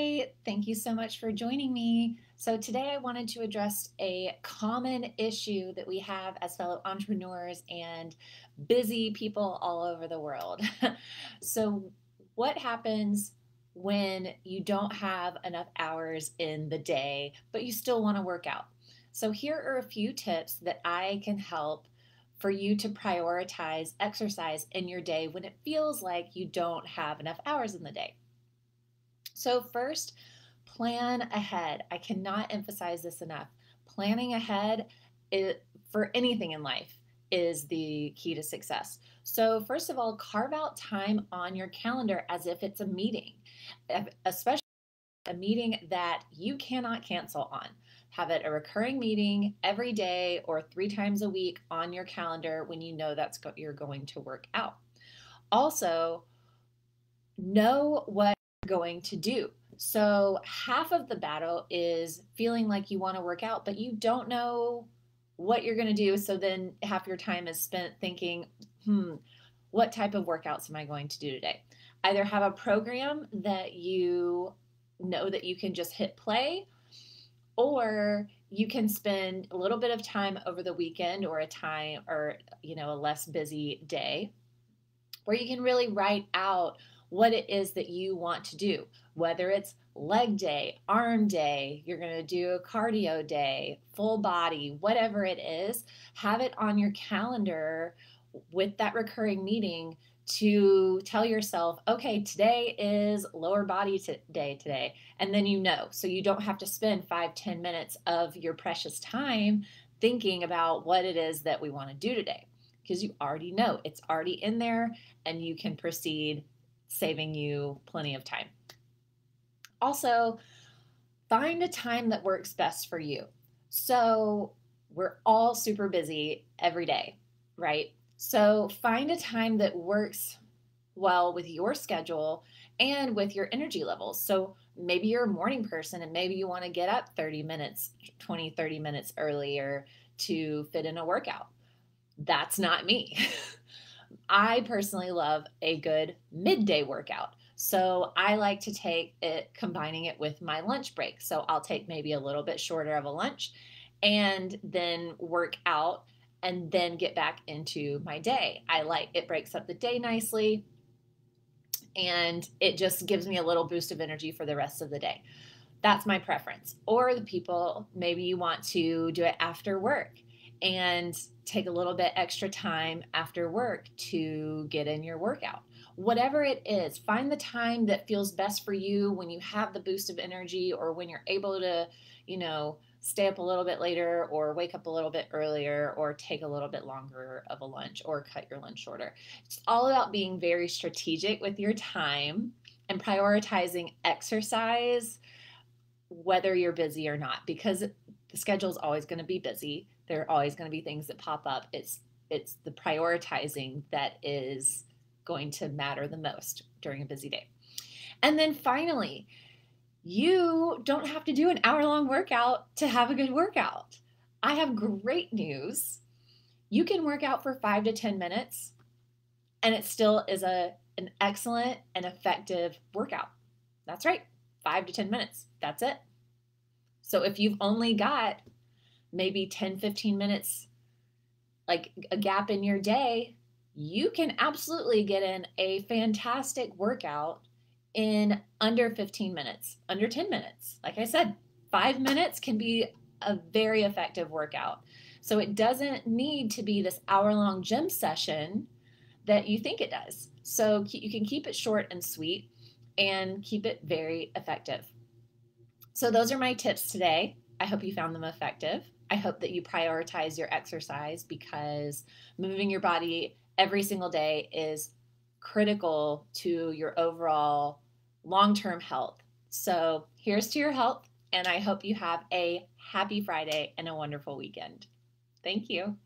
Hi, thank you so much for joining me. So, today I wanted to address a common issue that we have as fellow entrepreneurs and busy people all over the world. so, what happens when you don't have enough hours in the day, but you still want to work out? So, here are a few tips that I can help for you to prioritize exercise in your day when it feels like you don't have enough hours in the day. So, first, plan ahead. I cannot emphasize this enough. Planning ahead for anything in life is the key to success. So, first of all, carve out time on your calendar as if it's a meeting, especially a meeting that you cannot cancel on. Have it a recurring meeting every day or three times a week on your calendar when you know that's you're going to work out. Also, know what going to do. So, half of the battle is feeling like you want to work out, but you don't know what you're going to do. So, then half your time is spent thinking, hmm, what type of workouts am I going to do today? Either have a program that you know that you can just hit play, or you can spend a little bit of time over the weekend or a time or, you know, a less busy day where you can really write out what it is that you want to do, whether it's leg day, arm day, you're going to do a cardio day, full body, whatever it is, have it on your calendar with that recurring meeting to tell yourself, okay, today is lower body t- day today. And then you know, so you don't have to spend five, ten minutes of your precious time thinking about what it is that we want to do today because you already know it's already in there and you can proceed saving you plenty of time. Also, find a time that works best for you. So, we're all super busy every day, right? So, find a time that works well with your schedule and with your energy levels. So, maybe you're a morning person and maybe you want to get up 30 minutes, 20, 30 minutes earlier to fit in a workout. That's not me. I personally love a good midday workout. So I like to take it, combining it with my lunch break. So I'll take maybe a little bit shorter of a lunch and then work out and then get back into my day. I like it breaks up the day nicely and it just gives me a little boost of energy for the rest of the day. That's my preference. Or the people, maybe you want to do it after work and take a little bit extra time after work to get in your workout. Whatever it is, find the time that feels best for you when you have the boost of energy or when you're able to, you know, stay up a little bit later or wake up a little bit earlier or take a little bit longer of a lunch or cut your lunch shorter. It's all about being very strategic with your time and prioritizing exercise whether you're busy or not because the schedule is always going to be busy there are always going to be things that pop up. It's it's the prioritizing that is going to matter the most during a busy day. And then finally you don't have to do an hour long workout to have a good workout. I have great news. You can work out for 5 to 10 minutes and it still is a an excellent and effective workout. That's right 5 to 10 minutes. That's it. So if you've only got maybe 10, 15 minutes, like a gap in your day, you can absolutely get in a fantastic workout in under 15 minutes, under 10 minutes. Like I said, five minutes can be a very effective workout. So it doesn't need to be this hour long gym session that you think it does. So you can keep it short and sweet and keep it very effective. So those are my tips today. I hope you found them effective. I hope that you prioritize your exercise because moving your body every single day is critical to your overall long term health. So, here's to your health, and I hope you have a happy Friday and a wonderful weekend. Thank you.